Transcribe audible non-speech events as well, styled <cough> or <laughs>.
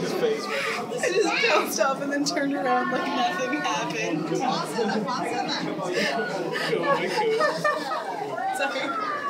his face. I just bounced off and then turned around like nothing happened. Awesome, awesome. <laughs> Sorry.